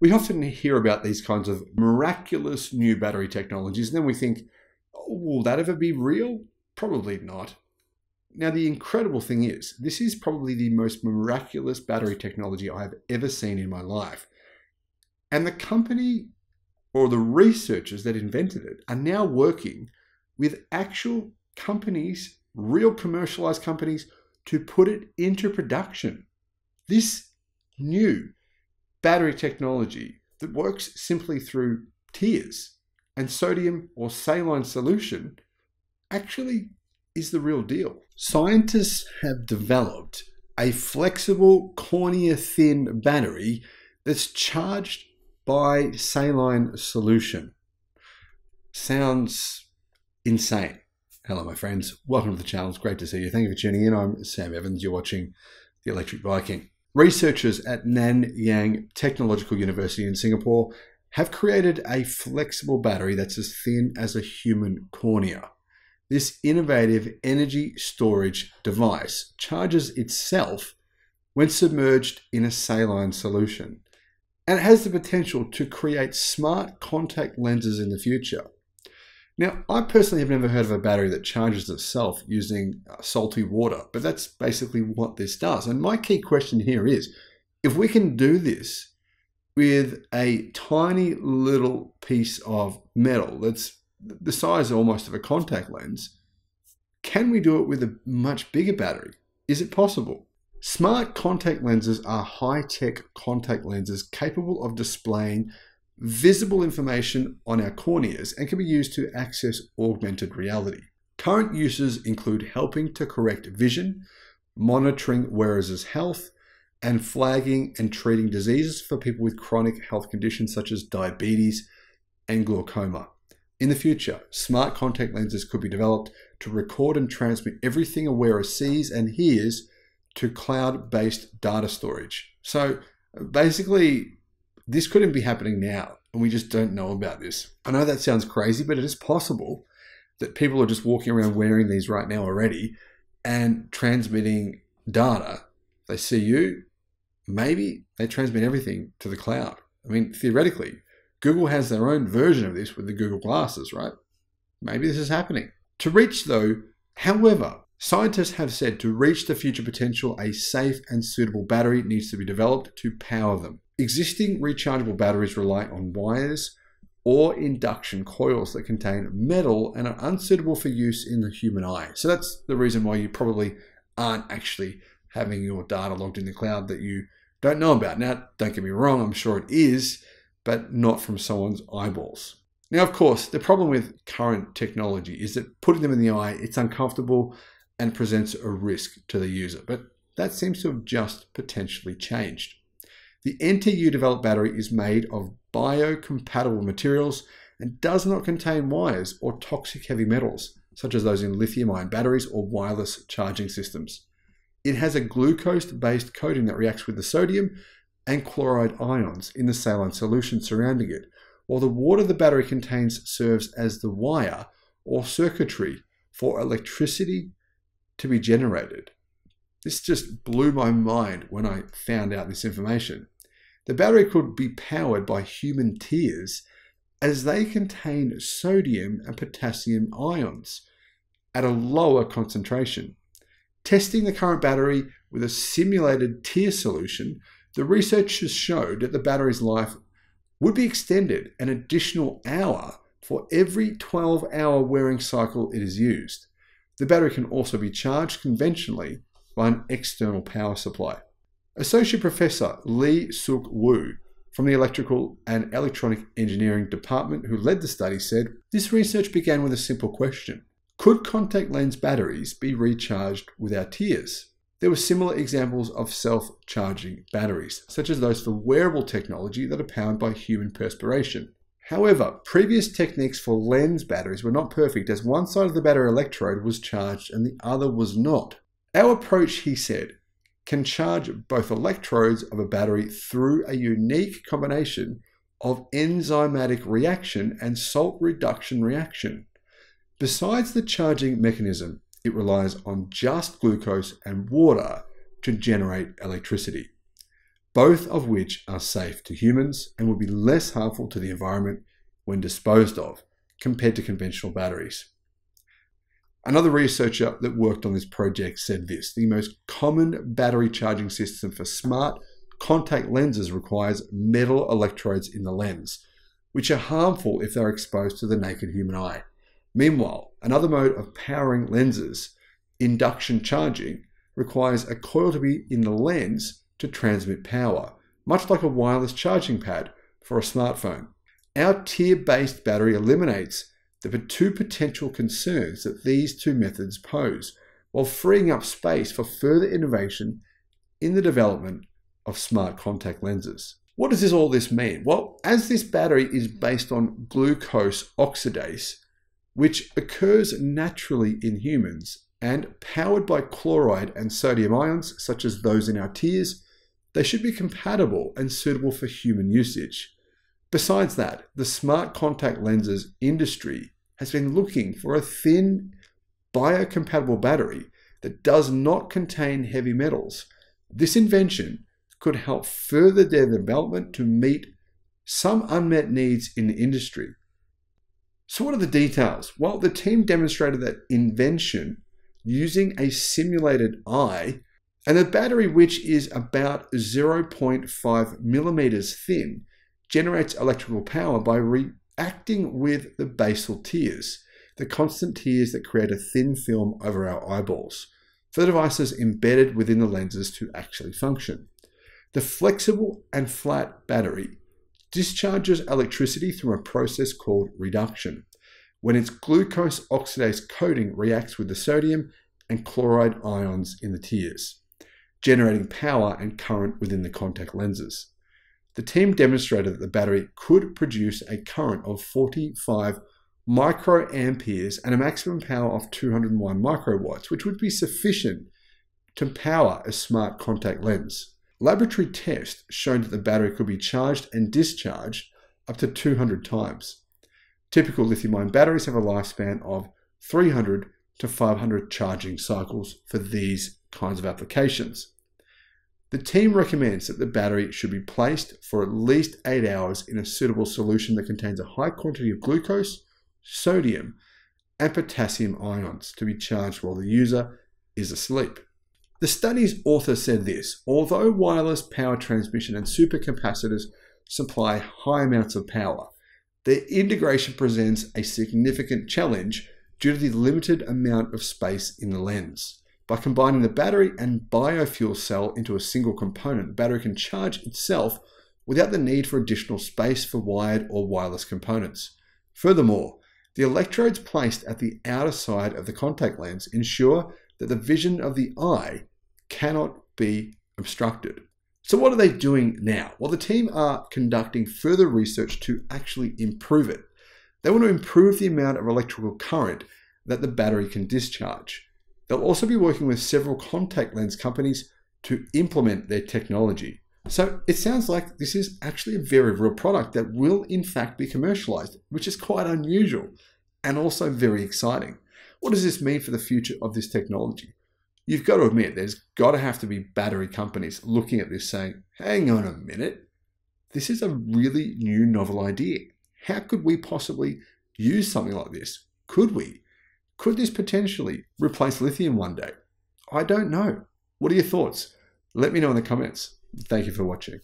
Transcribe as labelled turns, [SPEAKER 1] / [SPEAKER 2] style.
[SPEAKER 1] We often hear about these kinds of miraculous new battery technologies, and then we think, oh, will that ever be real? Probably not. Now, the incredible thing is, this is probably the most miraculous battery technology I have ever seen in my life. And the company or the researchers that invented it are now working with actual companies, real commercialized companies, to put it into production. This new battery technology that works simply through tears and sodium or saline solution actually is the real deal. Scientists have developed a flexible cornea thin battery that's charged by saline solution. Sounds insane. Hello, my friends. Welcome to the channel. It's great to see you. Thank you for tuning in. I'm Sam Evans. You're watching The Electric Viking. Researchers at Nanyang Technological University in Singapore have created a flexible battery that's as thin as a human cornea. This innovative energy storage device charges itself when submerged in a saline solution and it has the potential to create smart contact lenses in the future. Now, I personally have never heard of a battery that charges itself using uh, salty water, but that's basically what this does. And my key question here is if we can do this with a tiny little piece of metal that's the size almost of a contact lens, can we do it with a much bigger battery? Is it possible? Smart contact lenses are high tech contact lenses capable of displaying visible information on our corneas and can be used to access augmented reality. Current uses include helping to correct vision, monitoring wearers' health, and flagging and treating diseases for people with chronic health conditions such as diabetes and glaucoma. In the future, smart contact lenses could be developed to record and transmit everything a wearer sees and hears to cloud based data storage. So basically, this couldn't be happening now, and we just don't know about this. I know that sounds crazy, but it is possible that people are just walking around wearing these right now already and transmitting data. They see you, maybe they transmit everything to the cloud. I mean, theoretically, Google has their own version of this with the Google Glasses, right? Maybe this is happening. To reach, though, however, Scientists have said to reach the future potential, a safe and suitable battery needs to be developed to power them. Existing rechargeable batteries rely on wires or induction coils that contain metal and are unsuitable for use in the human eye. So that's the reason why you probably aren't actually having your data logged in the cloud that you don't know about. Now, don't get me wrong, I'm sure it is, but not from someone's eyeballs. Now, of course, the problem with current technology is that putting them in the eye, it's uncomfortable and presents a risk to the user, but that seems to have just potentially changed. The NTU developed battery is made of biocompatible materials and does not contain wires or toxic heavy metals, such as those in lithium ion batteries or wireless charging systems. It has a glucose based coating that reacts with the sodium and chloride ions in the saline solution surrounding it, while the water the battery contains serves as the wire or circuitry for electricity to be generated. This just blew my mind when I found out this information. The battery could be powered by human tears as they contain sodium and potassium ions at a lower concentration. Testing the current battery with a simulated tear solution, the researchers showed that the battery's life would be extended an additional hour for every 12 hour wearing cycle it is used. The battery can also be charged conventionally by an external power supply. Associate Professor Lee Seok Woo from the Electrical and Electronic Engineering Department, who led the study, said this research began with a simple question Could contact lens batteries be recharged without tears? There were similar examples of self charging batteries, such as those for wearable technology that are powered by human perspiration. However, previous techniques for lens batteries were not perfect as one side of the battery electrode was charged and the other was not. Our approach, he said, can charge both electrodes of a battery through a unique combination of enzymatic reaction and salt reduction reaction. Besides the charging mechanism, it relies on just glucose and water to generate electricity. both of which are safe to humans and will be less harmful to the environment when disposed of compared to conventional batteries. Another researcher that worked on this project said this the most common battery charging system for smart contact lenses requires metal electrodes in the lens, which are harmful if they're exposed to the naked human eye. Meanwhile, another mode of powering lenses, induction charging, requires a coil to be in the lens to transmit power, much like a wireless charging pad for a smartphone. Our tear based battery eliminates the two potential concerns that these two methods pose, while freeing up space for further innovation in the development of smart contact lenses. What does this all this mean? Well, as this battery is based on glucose oxidase, which occurs naturally in humans and powered by chloride and sodium ions, such as those in our tears, they should be compatible and suitable for human usage. Besides that, the smart contact lenses industry has been looking for a thin, biocompatible battery that does not contain heavy metals. This invention could help further their development to meet some unmet needs in the industry. So, what are the details? Well, the team demonstrated that invention using a simulated eye and a battery which is about 0.5 millimeters thin generates electrical power by reacting with the basal tears, the constant tears that create a thin film over our eyeballs, for the devices embedded within the lenses to actually function. The flexible and flat battery discharges electricity through a process called reduction, when its glucose oxidase coating reacts with the sodium and chloride ions in the tears, generating power and current within the contact lenses. The team demonstrated that the battery could produce a current of 45 microamperes and a maximum power of 201 microwatts, which would be sufficient to power a smart contact lens. Laboratory tests showed that the battery could be charged and discharged up to 200 times. Typical lithium ion batteries have a lifespan of 300 to 500 charging cycles for these kinds of applications. The team recommends that the battery should be placed for at least 8 hours in a suitable solution that contains a high quantity of glucose, sodium, and potassium ions to be charged while the user is asleep. The study's author said this although wireless power transmission and supercapacitors supply high amounts of power, their integration presents a significant challenge due to the limited amount of space in the lens. By combining the battery and biofuel cell into a single component, the battery can charge itself without the need for additional space for wired or wireless components. Furthermore, the electrodes placed at the outer side of the contact lens ensure that the vision of the eye cannot be obstructed. So, what are they doing now? Well, the team are conducting further research to actually improve it. They want to improve the amount of electrical current that the battery can discharge. They'll also be working with several contact lens companies to implement their technology. So it sounds like this is actually a very real product that will, in fact, be commercialized, which is quite unusual and also very exciting. What does this mean for the future of this technology? you've got to admit there's got to have to be battery companies looking at this saying, hang on a minute, this is a really new novel idea. How could we possibly use something like this? Could we? Could this potentially replace lithium one day? I don't know. What are your thoughts? Let me know in the comments. Thank you for watching.